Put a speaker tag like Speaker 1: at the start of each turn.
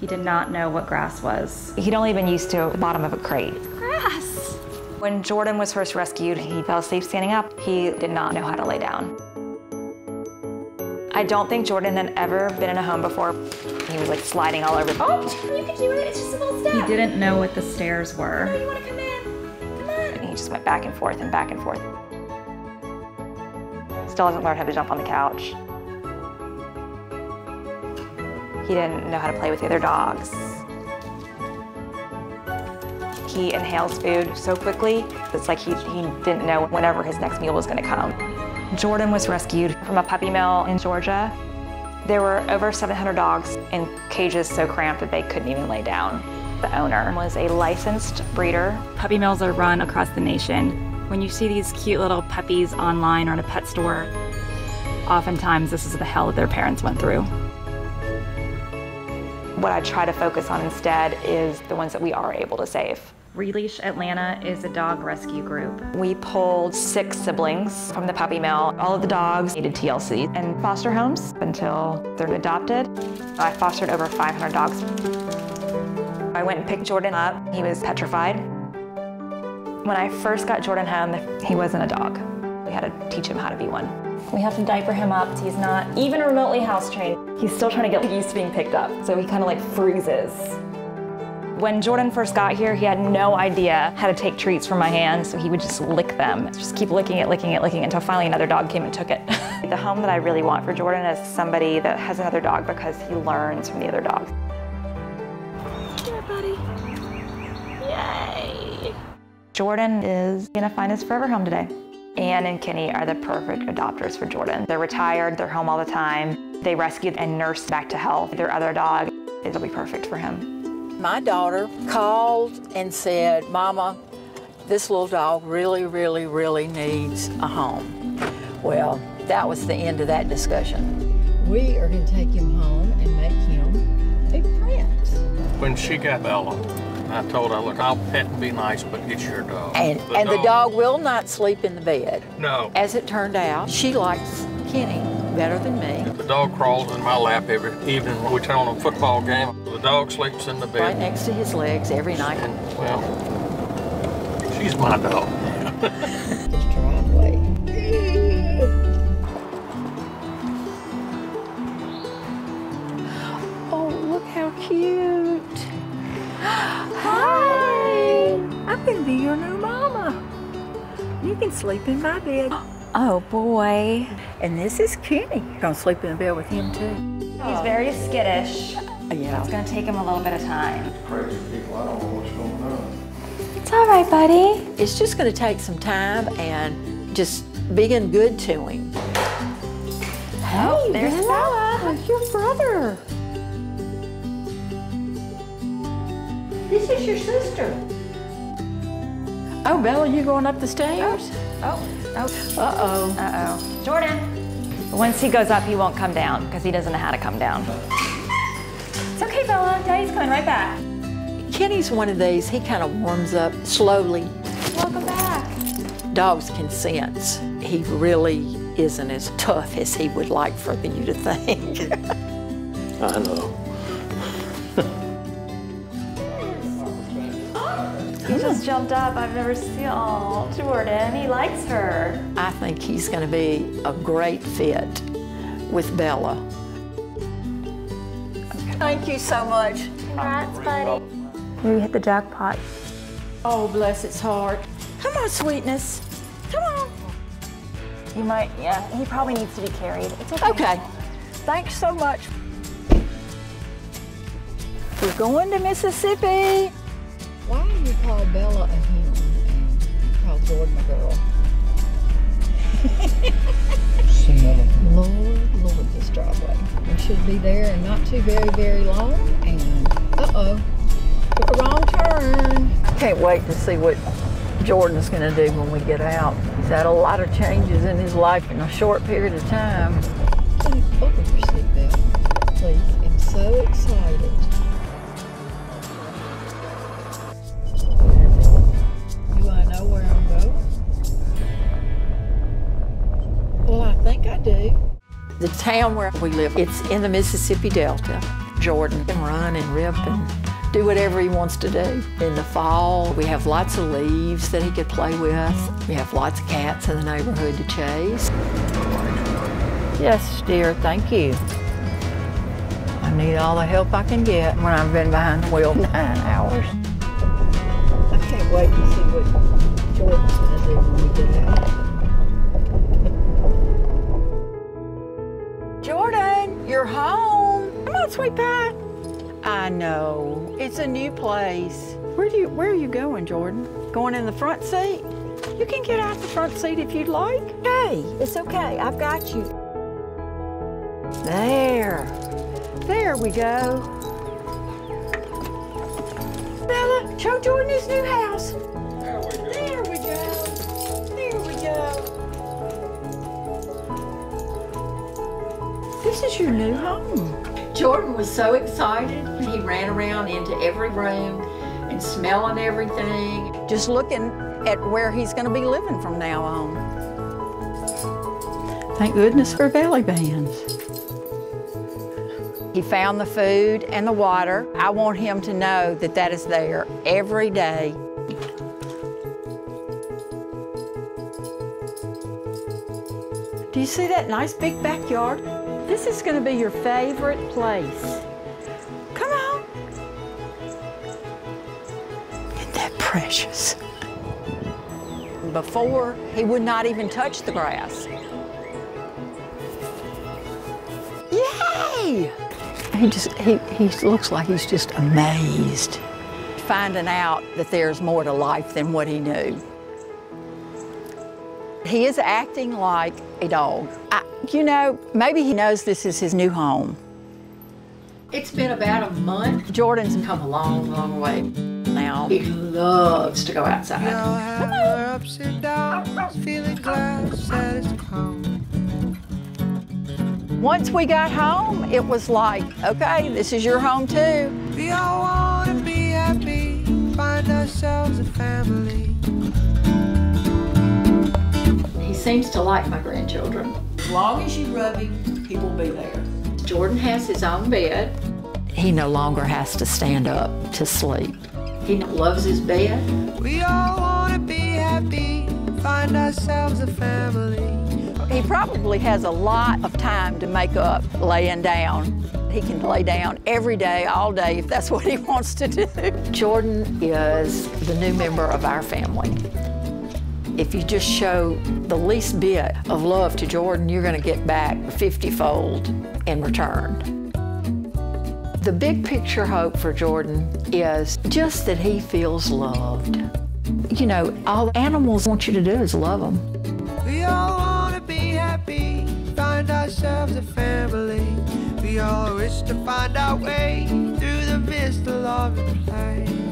Speaker 1: He did not know what grass was.
Speaker 2: He'd only been used to the bottom of a crate.
Speaker 1: Grass!
Speaker 2: When Jordan was first rescued, he fell asleep standing up. He did not know how to lay down. I don't think Jordan had ever been in a home before. He was like sliding all over.
Speaker 3: Oh, you can do it. It's just a little step.
Speaker 1: He didn't know what the stairs were.
Speaker 3: You want to come in? Come on.
Speaker 2: And he just went back and forth and back and forth. Still hasn't learned how to jump on the couch. He didn't know how to play with the other dogs. He inhales food so quickly, it's like he, he didn't know whenever his next meal was gonna come. Jordan was rescued from a puppy mill in Georgia. There were over 700 dogs in cages so cramped that they couldn't even lay down. The owner was a licensed breeder.
Speaker 1: Puppy mills are run across the nation. When you see these cute little puppies online or in a pet store, oftentimes this is the hell that their parents went through.
Speaker 2: What I try to focus on instead is the ones that we are able to save.
Speaker 1: Releash Atlanta is a dog rescue group.
Speaker 2: We pulled six siblings from the puppy mill. All of the dogs needed TLC and foster homes until they're adopted. I fostered over 500 dogs. I went and picked Jordan up. He was petrified. When I first got Jordan home, he wasn't a dog. We had to teach him how to be one. We have to diaper him up he's not even remotely house trained. He's still trying to get used to being picked up, so he kind of like freezes. When Jordan first got here, he had no idea how to take treats from my hands, so he would just lick them. Just keep licking it, licking it, licking it, until finally another dog came and took it. the home that I really want for Jordan is somebody that has another dog because he learns from the other dogs.
Speaker 3: Here, buddy. Yay.
Speaker 2: Jordan is gonna find his forever home today. Anne and Kenny are the perfect adopters for Jordan. They're retired, they're home all the time. They rescued and nursed back to health their other dog. It'll be perfect for him.
Speaker 4: My daughter called and said, Mama, this little dog really, really, really needs a home. Well, that was the end of that discussion.
Speaker 5: We are going to take him home and make him a prince.
Speaker 6: When she got Bella, I told her, look, I'll pet and be nice, but it's your dog.
Speaker 4: And,
Speaker 6: The
Speaker 4: and the dog will not sleep in the bed.
Speaker 6: No.
Speaker 4: As it turned out, she likes Kenny better than me.
Speaker 6: The dog crawls in my lap every evening when we turn on a football game. The dog sleeps in the bed.
Speaker 4: Right next to his legs every night.
Speaker 6: Well, she's my dog.
Speaker 3: sleep in my bed.
Speaker 2: Oh boy.
Speaker 4: And this is Kenny. Gonna sleep in the bed with him too.
Speaker 2: He's very skittish.
Speaker 4: Yeah.
Speaker 2: It's gonna take him a little bit of time.
Speaker 7: crazy people. I don't know what's going on.
Speaker 2: It's all right, buddy.
Speaker 4: It's just gonna take some time and just being good to him.
Speaker 2: Oh, there's Bella.
Speaker 4: Your brother.
Speaker 3: This is your sister.
Speaker 4: Oh, Bella, you going up the stairs?
Speaker 2: Oh, oh, oh.
Speaker 4: Uh-oh.
Speaker 2: uh-oh. Jordan. Once he goes up, he won't come down because he doesn't know how to come down. It's okay, Bella. Daddy's coming right back.
Speaker 4: Kenny's one of these, he kind of warms up slowly.
Speaker 2: Welcome back.
Speaker 4: Dogs can sense he really isn't as tough as he would like for you to think.
Speaker 6: I know.
Speaker 2: He just jumped up. I've never seen. Oh, Jordan. He likes her.
Speaker 4: I think he's going to be a great fit with Bella. Thank you so much.
Speaker 3: Congrats, buddy.
Speaker 2: We hit the jackpot.
Speaker 4: Oh, bless its heart. Come on, sweetness. Come on.
Speaker 2: You might, yeah. He probably needs to be carried. It's okay.
Speaker 4: Okay. Thanks so much. We're going to Mississippi.
Speaker 5: Why you call Bella a him and call Jordan a girl? Lord, Lord, this driveway. We should be there and not too very, very long. And uh-oh, took a wrong turn.
Speaker 4: I can't wait to see what Jordan's going to do when we get out. He's had a lot of changes in his life in a short period of time.
Speaker 5: Can you buckle your seatbelt, please? I'm so excited.
Speaker 4: Town where we live, it's in the Mississippi Delta. Jordan can run and rip and do whatever he wants to do. In the fall, we have lots of leaves that he could play with. We have lots of cats in the neighborhood to chase. Yes, dear, thank you. I need all the help I can get when I've been behind the wheel nine hours.
Speaker 5: I can't wait to see what Jordan's gonna do when we get out.
Speaker 4: You're home. Come on, sweet pie. I know. It's a new place. Where do you where are you going, Jordan? Going in the front seat? You can get out the front seat if you'd like.
Speaker 3: Hey, it's okay. I've got you.
Speaker 4: There. There we go. Bella, show Jordan his new house. This is your new home. Jordan was so excited. He ran around into every room and smelling everything. Just looking at where he's going to be living from now on. Thank goodness for belly bands. He found the food and the water. I want him to know that that is there every day. Do you see that nice big backyard? This is going to be your favorite place. Come on. Isn't that precious? Before, he would not even touch the grass. Yay! He just, he, he looks like he's just amazed. Finding out that there's more to life than what he knew. He is acting like a dog. I, you know, maybe he knows this is his new home. It's been about a month. Jordan's come a long, long way. Now he loves to go outside.
Speaker 8: ups and downs, feeling glad that it's come.
Speaker 4: Once we got home, it was like, okay, this is your home too.
Speaker 8: We all wanna be happy, find ourselves a family.
Speaker 4: He seems to like my grandchildren. As long as you rub him, he will be there. Jordan has his own bed. He no longer has to stand up to sleep. He loves his bed.
Speaker 8: We all wanna be happy, find ourselves a family.
Speaker 4: He probably has a lot of time to make up laying down. He can lay down every day, all day, if that's what he wants to do. Jordan is the new member of our family. If you just show the least bit of love to Jordan, you're going to get back 50 fold in return. The big picture hope for Jordan is just that he feels loved. You know, all animals want you to do is love them.
Speaker 8: We all wanna be happy, find ourselves a family. We all wish to find our way through the mist of love and play.